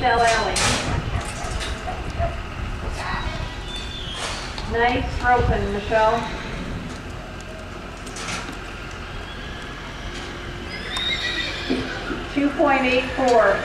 Michelle Alley. Nice roping, Michelle. Two point eight four.